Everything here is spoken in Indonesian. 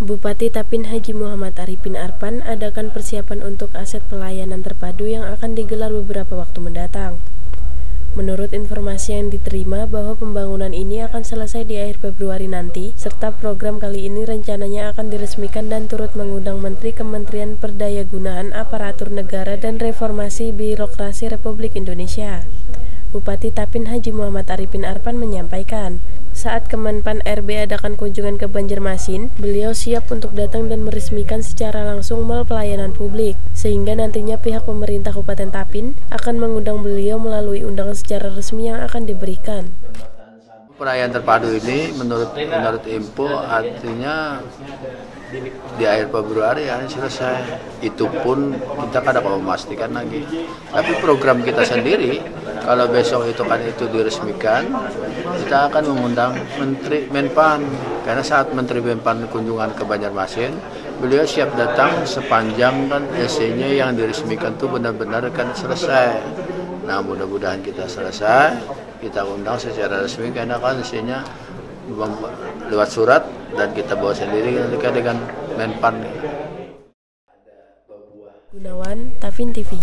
Bupati Tapin Haji Muhammad Arifin Arpan adakan persiapan untuk aset pelayanan terpadu yang akan digelar beberapa waktu mendatang. Menurut informasi yang diterima bahwa pembangunan ini akan selesai di akhir Februari nanti, serta program kali ini rencananya akan diresmikan dan turut mengundang Menteri Kementerian Perdayagunaan Aparatur Negara dan Reformasi Birokrasi Republik Indonesia. Bupati Tapin Haji Muhammad Arifin Arpan menyampaikan, saat Kemenpan RB adakan kunjungan ke Banjarmasin, beliau siap untuk datang dan meresmikan secara langsung mal pelayanan publik, sehingga nantinya pihak pemerintah Kabupaten Tapin akan mengundang beliau melalui undangan secara resmi yang akan diberikan. Perayaan terpadu ini menurut menurut info artinya di akhir Februari ya selesai. Itu pun kita kada mau memastikan lagi. Tapi program kita sendiri kalau besok itu kan itu diresmikan, kita akan mengundang Menteri Menpan karena saat Menteri Menpan kunjungan ke Banjarmasin, beliau siap datang sepanjang kan SC-nya yang diresmikan itu benar-benar kan selesai. Nah mudah-mudahan kita selesai, kita undang secara resmi karena kan isinya lewat surat dan kita bawa sendiri dengan Menpan. Gunawan, Tavin TV.